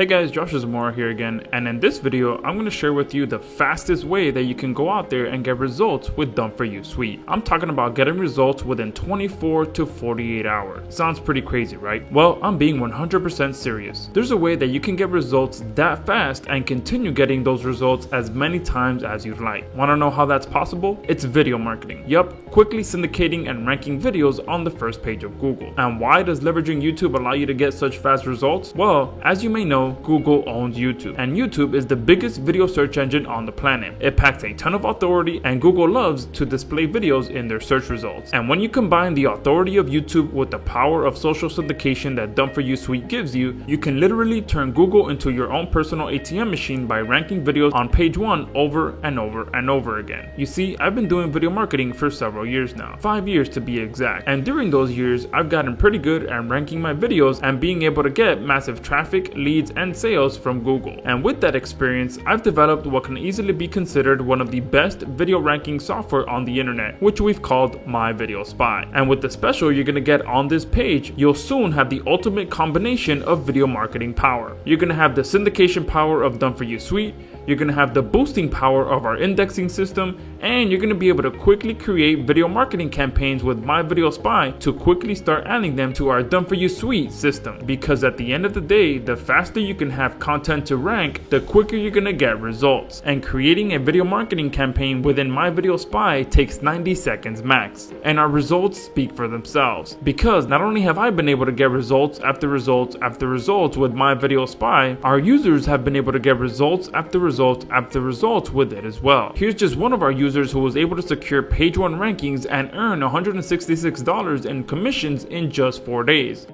Hey guys, Josh Zamora here again, and in this video, I'm going to share with you the fastest way that you can go out there and get results with Done For You Suite. I'm talking about getting results within 24 to 48 hours. Sounds pretty crazy, right? Well, I'm being 100% serious. There's a way that you can get results that fast and continue getting those results as many times as you'd like. Want to know how that's possible? It's video marketing. Yup, quickly syndicating and ranking videos on the first page of Google. And why does leveraging YouTube allow you to get such fast results? Well, as you may know, Google owns YouTube, and YouTube is the biggest video search engine on the planet. It packs a ton of authority, and Google loves to display videos in their search results. And when you combine the authority of YouTube with the power of social syndication that Done For You Suite gives you, you can literally turn Google into your own personal ATM machine by ranking videos on page one over and over and over again. You see, I've been doing video marketing for several years now, five years to be exact. And during those years, I've gotten pretty good at ranking my videos and being able to get massive traffic, leads, and sales from Google. And with that experience, I've developed what can easily be considered one of the best video ranking software on the internet, which we've called My Video Spy. And with the special you're gonna get on this page, you'll soon have the ultimate combination of video marketing power. You're gonna have the syndication power of Done For You Suite, you're going to have the boosting power of our indexing system, and you're going to be able to quickly create video marketing campaigns with My Video Spy to quickly start adding them to our Done For You Suite system. Because at the end of the day, the faster you can have content to rank, the quicker you're going to get results. And creating a video marketing campaign within My Video Spy takes 90 seconds max. And our results speak for themselves. Because not only have I been able to get results after results after results with My Video Spy, our users have been able to get results after results results after results with it as well. Here's just one of our users who was able to secure page 1 rankings and earn $166 in commissions in just 4 days.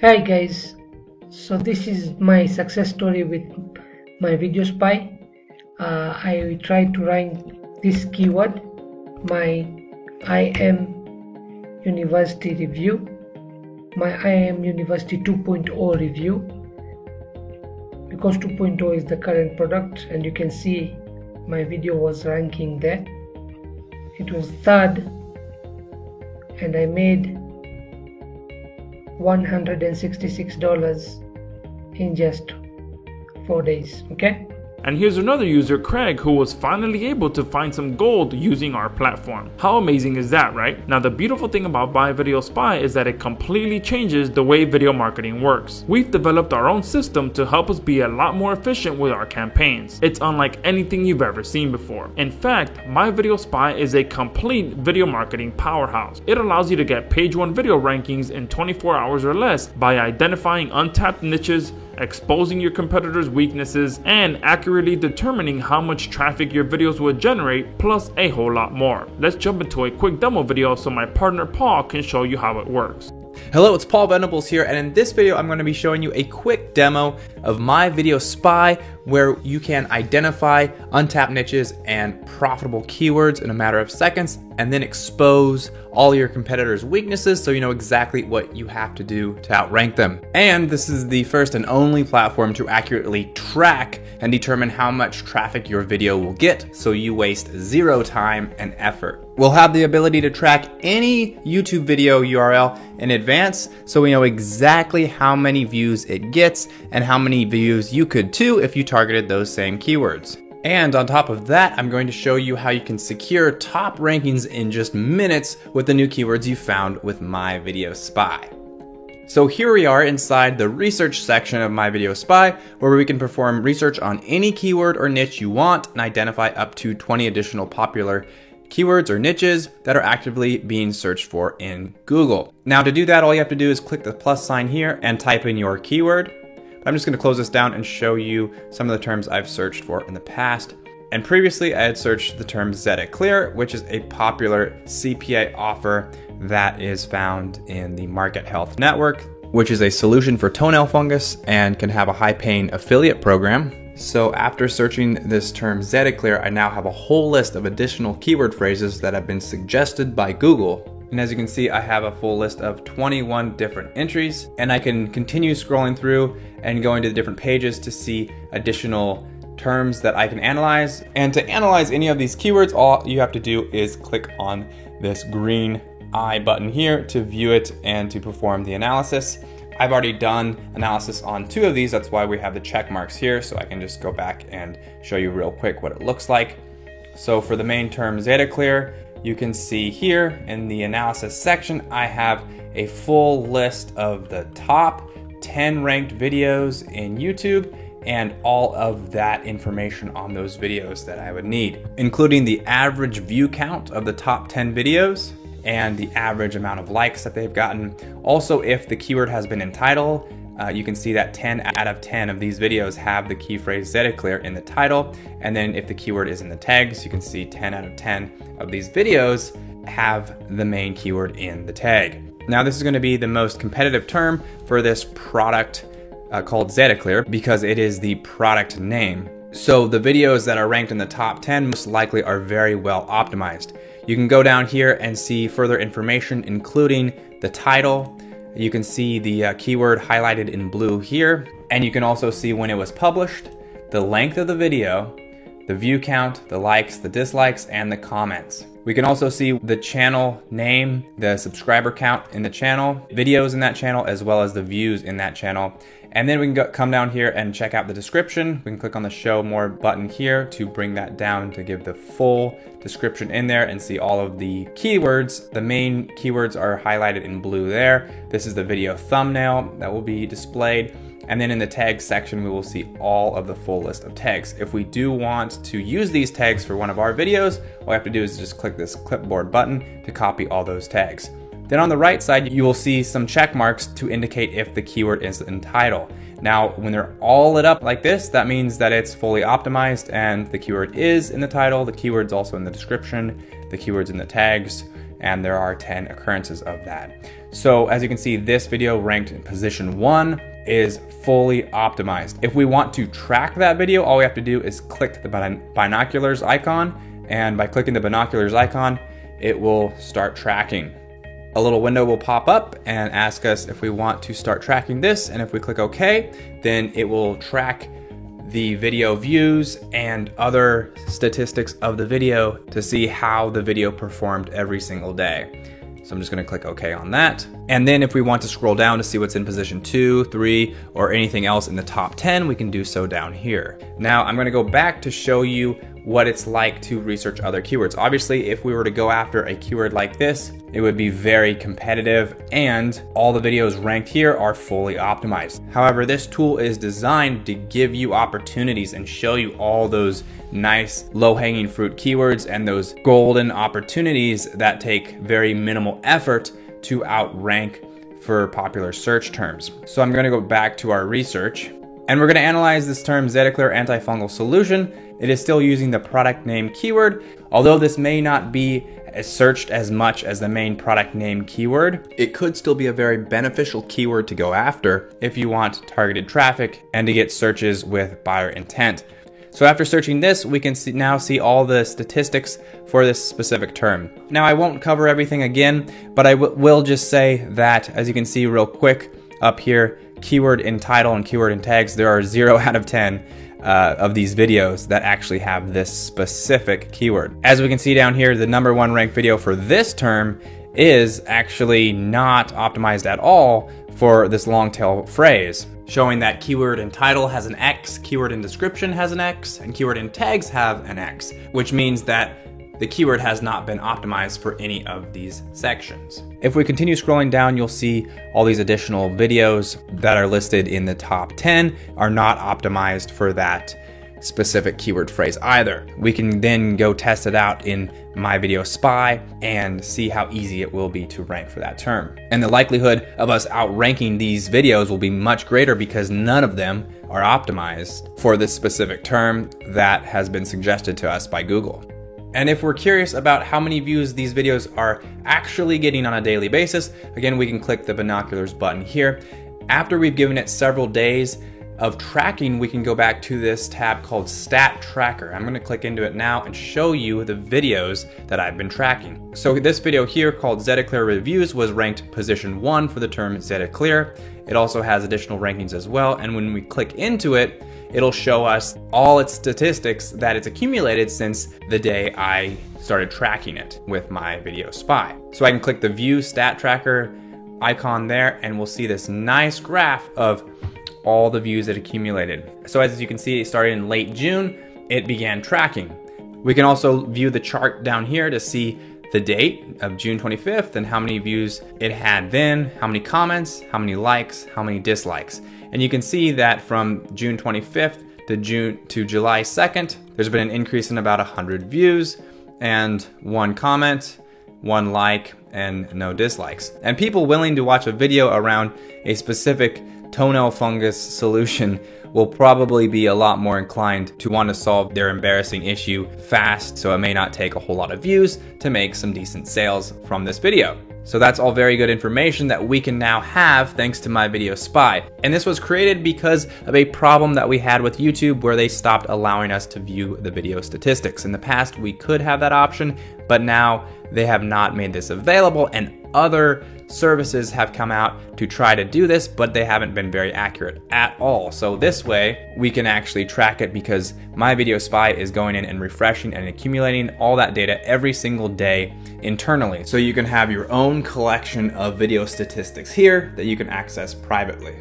Hi guys, so this is my success story with my video spy. Uh, I tried to rank this keyword, my IM University review, my IM University 2.0 review because 2.0 is the current product and you can see my video was ranking there. It was third and I made $166 in just four days okay and here's another user, Craig, who was finally able to find some gold using our platform. How amazing is that, right? Now the beautiful thing about My Video Spy is that it completely changes the way video marketing works. We've developed our own system to help us be a lot more efficient with our campaigns. It's unlike anything you've ever seen before. In fact, My Video Spy is a complete video marketing powerhouse. It allows you to get page 1 video rankings in 24 hours or less by identifying untapped niches, exposing your competitors' weaknesses, and accurately determining how much traffic your videos will generate, plus a whole lot more. Let's jump into a quick demo video so my partner Paul can show you how it works. Hello, it's Paul Venables here, and in this video, I'm going to be showing you a quick demo of My Video Spy, where you can identify untapped niches and profitable keywords in a matter of seconds, and then expose all your competitors' weaknesses so you know exactly what you have to do to outrank them. And this is the first and only platform to accurately track and determine how much traffic your video will get so you waste zero time and effort. We'll have the ability to track any YouTube video URL in advance so we know exactly how many views it gets and how many views you could too if you targeted those same keywords. And on top of that, I'm going to show you how you can secure top rankings in just minutes with the new keywords you found with My Video Spy. So here we are inside the research section of My Video Spy, where we can perform research on any keyword or niche you want and identify up to 20 additional popular keywords or niches that are actively being searched for in Google. Now to do that, all you have to do is click the plus sign here and type in your keyword. I'm just gonna close this down and show you some of the terms I've searched for in the past. And previously I had searched the term Zeta Clear, which is a popular CPA offer that is found in the Market Health Network, which is a solution for toenail fungus and can have a high paying affiliate program. So after searching this term Zetaclear, I now have a whole list of additional keyword phrases that have been suggested by Google. And as you can see, I have a full list of 21 different entries and I can continue scrolling through and going to the different pages to see additional terms that I can analyze. And to analyze any of these keywords, all you have to do is click on this green eye button here to view it and to perform the analysis. I've already done analysis on two of these. That's why we have the check marks here. So I can just go back and show you real quick what it looks like. So for the main term ZetaClear, you can see here in the analysis section, I have a full list of the top 10 ranked videos in YouTube and all of that information on those videos that I would need, including the average view count of the top 10 videos and the average amount of likes that they've gotten. Also, if the keyword has been in title, uh, you can see that 10 out of 10 of these videos have the key phrase ZetaClear in the title. And then if the keyword is in the tags, you can see 10 out of 10 of these videos have the main keyword in the tag. Now this is gonna be the most competitive term for this product uh, called ZetaClear because it is the product name. So the videos that are ranked in the top 10 most likely are very well optimized. You can go down here and see further information including the title, you can see the uh, keyword highlighted in blue here, and you can also see when it was published, the length of the video, the view count, the likes, the dislikes, and the comments. We can also see the channel name, the subscriber count in the channel, videos in that channel, as well as the views in that channel. And then we can go, come down here and check out the description. We can click on the show more button here to bring that down to give the full description in there and see all of the keywords. The main keywords are highlighted in blue there. This is the video thumbnail that will be displayed. And then in the tags section, we will see all of the full list of tags. If we do want to use these tags for one of our videos, all we have to do is just click this clipboard button to copy all those tags. Then on the right side, you will see some check marks to indicate if the keyword is in title. Now, when they're all lit up like this, that means that it's fully optimized and the keyword is in the title, the keyword's also in the description, the keyword's in the tags, and there are 10 occurrences of that. So as you can see, this video ranked in position one is fully optimized. If we want to track that video, all we have to do is click the binoculars icon, and by clicking the binoculars icon, it will start tracking a little window will pop up and ask us if we want to start tracking this. And if we click OK, then it will track the video views and other statistics of the video to see how the video performed every single day. So I'm just gonna click OK on that. And then if we want to scroll down to see what's in position two, three, or anything else in the top 10, we can do so down here. Now I'm gonna go back to show you what it's like to research other keywords. Obviously, if we were to go after a keyword like this, it would be very competitive and all the videos ranked here are fully optimized. However, this tool is designed to give you opportunities and show you all those nice low hanging fruit keywords and those golden opportunities that take very minimal effort to outrank for popular search terms. So I'm gonna go back to our research and we're gonna analyze this term ZetaClear antifungal solution. It is still using the product name keyword, although this may not be searched as much as the main product name keyword, it could still be a very beneficial keyword to go after if you want targeted traffic and to get searches with buyer intent. So after searching this, we can see, now see all the statistics for this specific term. Now I won't cover everything again, but I will just say that as you can see real quick up here, keyword in title and keyword in tags, there are zero out of 10 uh, of these videos that actually have this specific keyword. As we can see down here, the number one ranked video for this term is actually not optimized at all for this long tail phrase, showing that keyword in title has an X, keyword in description has an X, and keyword in tags have an X, which means that the keyword has not been optimized for any of these sections. If we continue scrolling down, you'll see all these additional videos that are listed in the top 10 are not optimized for that specific keyword phrase either. We can then go test it out in My Video Spy and see how easy it will be to rank for that term. And the likelihood of us outranking these videos will be much greater because none of them are optimized for this specific term that has been suggested to us by Google. And if we're curious about how many views these videos are actually getting on a daily basis, again, we can click the binoculars button here. After we've given it several days of tracking, we can go back to this tab called Stat Tracker. I'm gonna click into it now and show you the videos that I've been tracking. So this video here called ZetaClear Reviews was ranked position one for the term ZetaClear. It also has additional rankings as well. And when we click into it, it'll show us all its statistics that it's accumulated since the day I started tracking it with my video spy. So I can click the view stat tracker icon there and we'll see this nice graph of all the views that accumulated. So as you can see, it started in late June, it began tracking. We can also view the chart down here to see the date of June 25th and how many views it had then, how many comments, how many likes, how many dislikes. And you can see that from June 25th to June to July 2nd, there's been an increase in about 100 views and one comment, one like, and no dislikes. And people willing to watch a video around a specific toenail fungus solution will probably be a lot more inclined to want to solve their embarrassing issue fast, so it may not take a whole lot of views to make some decent sales from this video. So that's all very good information that we can now have thanks to My Video Spy. And this was created because of a problem that we had with YouTube where they stopped allowing us to view the video statistics. In the past, we could have that option, but now they have not made this available and other services have come out to try to do this, but they haven't been very accurate at all. So this way, we can actually track it because My Video Spy is going in and refreshing and accumulating all that data every single day internally. So you can have your own collection of video statistics here that you can access privately.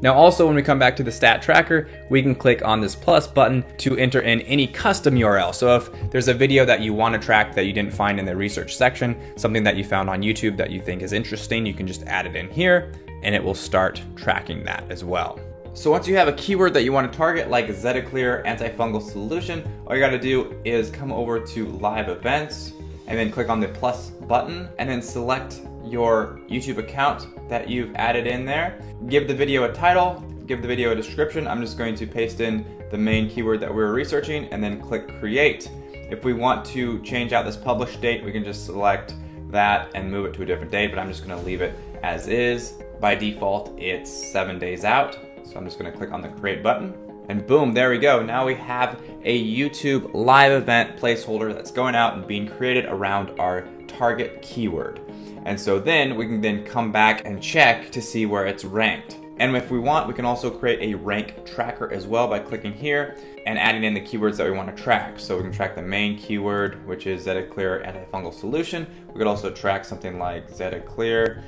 Now also when we come back to the stat tracker, we can click on this plus button to enter in any custom URL. So if there's a video that you want to track that you didn't find in the research section, something that you found on YouTube that you think is interesting, you can just add it in here and it will start tracking that as well. So once you have a keyword that you want to target like Zetaclear antifungal solution, all you got to do is come over to live events and then click on the plus button and then select your YouTube account that you've added in there. Give the video a title, give the video a description. I'm just going to paste in the main keyword that we are researching and then click create. If we want to change out this publish date, we can just select that and move it to a different date, but I'm just gonna leave it as is. By default, it's seven days out. So I'm just gonna click on the create button and boom, there we go. Now we have a YouTube live event placeholder that's going out and being created around our target keyword. And so then we can then come back and check to see where it's ranked. And if we want, we can also create a rank tracker as well by clicking here and adding in the keywords that we want to track. So we can track the main keyword, which is Zetaclear antifungal solution. We could also track something like Zetaclear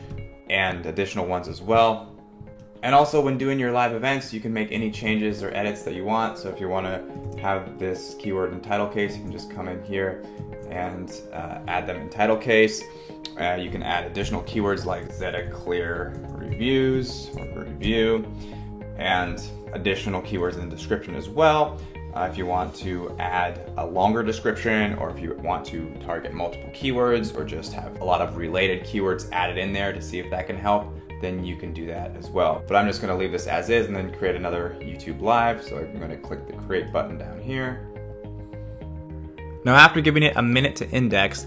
and additional ones as well. And also when doing your live events, you can make any changes or edits that you want. So if you want to have this keyword in title case, you can just come in here and uh, add them in title case. Uh, you can add additional keywords like Zeta Clear reviews or review and additional keywords in the description as well. Uh, if you want to add a longer description or if you want to target multiple keywords or just have a lot of related keywords added in there to see if that can help, then you can do that as well. But I'm just gonna leave this as is and then create another YouTube live. So I'm gonna click the create button down here. Now after giving it a minute to index,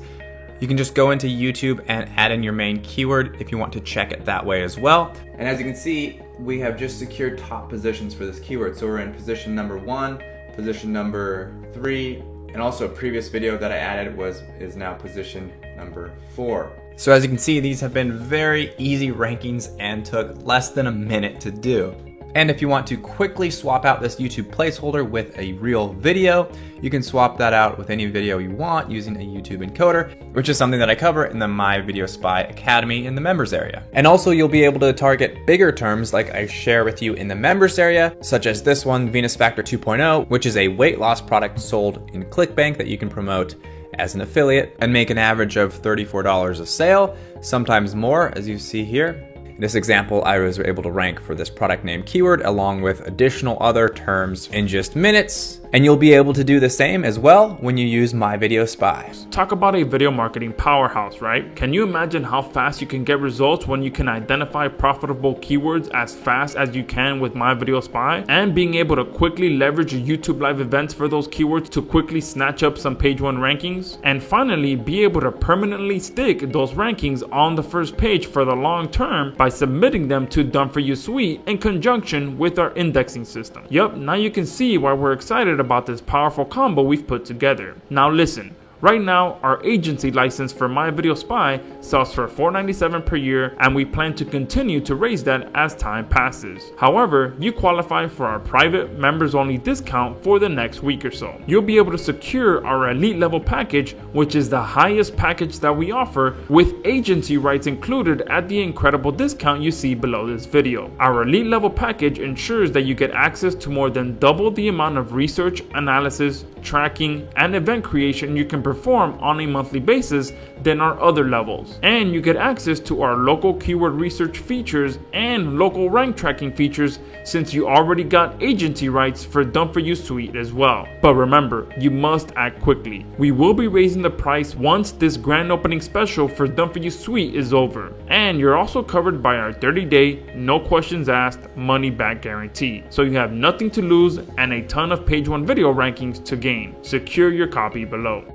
you can just go into YouTube and add in your main keyword if you want to check it that way as well. And as you can see, we have just secured top positions for this keyword. So we're in position number one, position number three, and also a previous video that I added was is now position number four. So as you can see, these have been very easy rankings and took less than a minute to do. And if you want to quickly swap out this YouTube placeholder with a real video, you can swap that out with any video you want using a YouTube encoder, which is something that I cover in the My Video Spy Academy in the members area. And also you'll be able to target bigger terms like I share with you in the members area, such as this one, Venus Factor 2.0, which is a weight loss product sold in ClickBank that you can promote as an affiliate and make an average of $34 a sale, sometimes more as you see here. In this example, I was able to rank for this product name keyword along with additional other terms in just minutes. And you'll be able to do the same as well when you use My Video Spy. Talk about a video marketing powerhouse, right? Can you imagine how fast you can get results when you can identify profitable keywords as fast as you can with My Video Spy? And being able to quickly leverage your YouTube live events for those keywords to quickly snatch up some page one rankings? And finally, be able to permanently stick those rankings on the first page for the long term by submitting them to Done For You Suite in conjunction with our indexing system. Yup, now you can see why we're excited about this powerful combo we've put together. Now listen, Right now, our agency license for My Video Spy sells for $4.97 per year, and we plan to continue to raise that as time passes. However, you qualify for our private members only discount for the next week or so. You'll be able to secure our elite level package, which is the highest package that we offer, with agency rights included at the incredible discount you see below this video. Our elite level package ensures that you get access to more than double the amount of research, analysis, tracking, and event creation you can perform on a monthly basis than our other levels. And you get access to our local keyword research features and local rank tracking features since you already got agency rights for Done For You Suite as well. But remember, you must act quickly. We will be raising the price once this grand opening special for Done For You Suite is over. And you're also covered by our 30 day, no questions asked, money back guarantee. So you have nothing to lose and a ton of page one video rankings to gain. Secure your copy below.